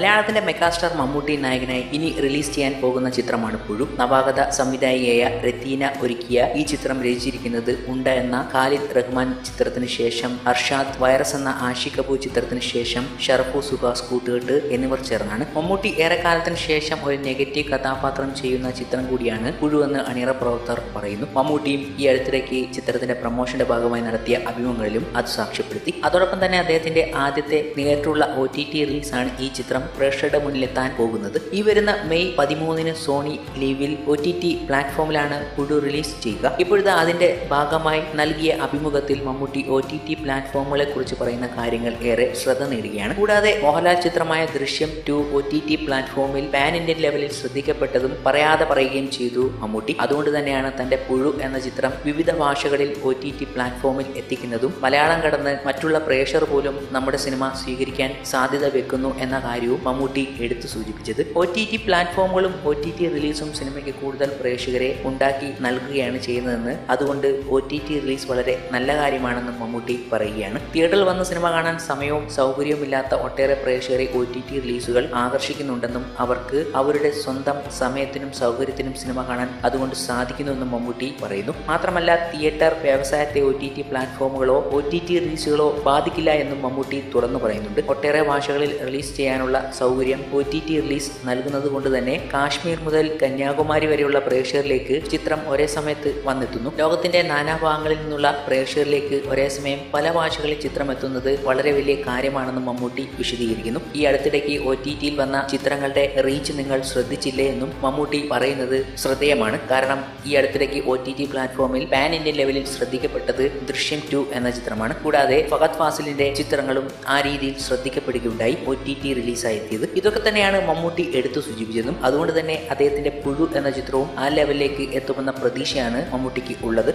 മലയാളത്തിന്റെ മെഗാസ്റ്റാർ മമ്മൂട്ടി നായകനായി ഇനി റിലീസ് ചെയ്യാൻ പോകുന്ന ചിത്രമാണ് പുഴു. നവാഗത സംവിധായികയായ രത്തീന ഒരുക്കിയ ഈ ചിത്രം രചിച്ചിരിക്കുന്നത് ഉണ്ട എന്ന ഖാലിദ് റഹ്മാൻ ചിത്രത്തിന് ശേഷം അർഷാദ് വൈറസ് എന്ന ആഷി കപൂർ ചിത്രത്തിന് ശേഷം ഷർഫു സുഹാസ് കൂട്ടുകെട്ട് എന്നിവർ ചേർന്നാണ്. മമ്മൂട്ടി ഏറെക്കാലത്തിന് ശേഷം ഒരു നെഗറ്റീവ് കഥാപാത്രം ചെയ്യുന്ന ചിത്രം കൂടിയാണ് പുഴു എന്ന് അണിയറ പ്രവർത്തകർ പറയുന്നു. മമ്മൂട്ടിയും ഈ അടുത്തിടയ്ക്ക് ചിത്രത്തിന്റെ പ്രൊമോഷന്റെ ഭാഗമായി നടത്തിയ അഭിമുഖങ്ങളിലും അത് സാക്ഷ്യപ്പെടുത്തി. അതോടൊപ്പം തന്നെ അദ്ദേഹത്തിന്റെ ആദ്യത്തെ നേരിട്ടുള്ള ഒ ടി ടി റിലീസാണ് ഈ ചിത്രം പ്രേക്ഷകരുടെ മുന്നിലെത്താൻ പോകുന്നത്. ഈ വരുന്ന മെയ് പതിമൂന്നിന് സോണി ലീവിൽ ഒ ടി ടി പ്ലാറ്റ്ഫോമിലാണ് കുടു റിലീസ് ചെയ്യുക. ഇപ്പോഴത്തെ അതിന്റെ ഭാഗമായി നൽകിയ അഭിമുഖത്തിൽ മമ്മൂട്ടി ഒ ടി ടി പ്ലാറ്റ്ഫോമുകളെ കുറിച്ച് പറയുന്ന കാര്യങ്ങൾ ഏറെ ശ്രദ്ധ നേടുകയാണ്. കൂടാതെ മോഹൻലാൽ ചിത്രമായ Drishyam two O T T പ്ലാറ്റ്ഫോമിൽ പാൻ ഇന്ത്യൻ ലെവലിൽ ശ്രദ്ധിക്കപ്പെട്ടതും പറയാതെ പറയുകയും ചെയ്തു മമ്മൂട്ടി. അതുകൊണ്ട് തന്നെയാണ് തന്റെ പുഴു എന്ന ചിത്രം വിവിധ ഭാഷകളിൽ ഒ ടി ടി പ്ലാറ്റ്ഫോമിൽ എത്തിക്കുന്നതും മലയാളം കടന്ന് മറ്റുള്ള പ്രേക്ഷകർ പോലും നമ്മുടെ സിനിമ സ്വീകരിക്കാൻ സാധ്യത വെക്കുന്നു എന്ന കാര്യവും മമ്മൂട്ടി എടുത്തു സൂചിപ്പിച്ചത്. ഒ ടി ടി പ്ലാറ്റ്ഫോമുകളും ഒ ടി ടി റിലീസും സിനിമയ്ക്ക് കൂടുതൽ പ്രേക്ഷകരെ ഉണ്ടാക്കി നൽകുകയാണ് ചെയ്യുന്നതെന്ന് അതുകൊണ്ട് ഒ ടി ടി റിലീസ് വളരെ നല്ല കാര്യമാണെന്നും മമ്മൂട്ടി പറയുകയാണ്. തിയേറ്ററിൽ വന്ന സിനിമ കാണാൻ സമയവും സൗകര്യവും ഇല്ലാത്ത ഒട്ടേറെ പ്രേക്ഷകരെ ഒ ടി ടി റിലീസുകൾ ആകർഷിക്കുന്നുണ്ടെന്നും അവർക്ക് അവരുടെ സ്വന്തം സമയത്തിനും സൗകര്യത്തിനും സിനിമ കാണാൻ അതുകൊണ്ട് സാധിക്കുന്നുവെന്നും മമ്മൂട്ടി പറയുന്നു. മാത്രമല്ല തിയേറ്റർ വ്യവസായത്തെ ഒ ടി ടി പ്ലാറ്റ്ഫോമുകളോ ഒ ടി ടി റിലീസുകളോ ബാധിക്കില്ല എന്നും മമ്മൂട്ടി തുറന്നു പറയുന്നുണ്ട്. ഒട്ടേറെ ഭാഷകളിൽ റിലീസ് ചെയ്യാനുള്ള സൗകര്യം ഒ ടി ടി റിലീസ് നൽകുന്നത് കൊണ്ട് തന്നെ കാശ്മീർ മുതൽ കന്യാകുമാരി വരെയുള്ള പ്രേക്ഷകരിലേക്ക് ചിത്രം ഒരേ സമയത്ത് വന്നെത്തുന്നു. ലോകത്തിന്റെ നാനാഭാഗങ്ങളിൽ നിന്നുള്ള പ്രേക്ഷകരിലേക്ക് ഒരേ സമയം പല ഭാഷകളിൽ ചിത്രം എത്തുന്നത് വളരെ വലിയ കാര്യമാണെന്നും മമ്മൂട്ടി വിശദീകരിക്കുന്നു. ഈ അടുത്തിടയ്ക്ക് ഒ ടി ടിയിൽ വന്ന ചിത്രങ്ങളുടെ റീച്ച് നിങ്ങൾ ശ്രദ്ധിച്ചില്ലേ എന്നും മമ്മൂട്ടി പറയുന്നത് ശ്രദ്ധേയമാണ്. കാരണം ഈ അടുത്തിടയ്ക്ക് ഒ ടി ടി പ്ലാറ്റ്ഫോമിൽ പാൻ ഇന്ത്യൻ ലെവലിൽ ശ്രദ്ധിക്കപ്പെട്ടത് ദൃശ്യം ടു എന്ന ചിത്രമാണ്. കൂടാതെ ഫഹദ് ഫാസിലിന്റെ ചിത്രങ്ങളും ആ രീതിയിൽ ശ്രദ്ധിക്കപ്പെടുകയുണ്ടായി. ഒ ടി ടി റിലീസായി ഇതൊക്കെ തന്നെയാണ് മമ്മൂട്ടി എടുത്തു സൂചിപ്പിച്ചതും. അതുകൊണ്ട് തന്നെ അദ്ദേഹത്തിന്റെ പുഴു എന്ന ചിത്രവും ആ ലെവലിലേക്ക് എത്തുമെന്ന പ്രതീക്ഷയാണ് മമ്മൂട്ടിക്ക് ഉള്ളത്.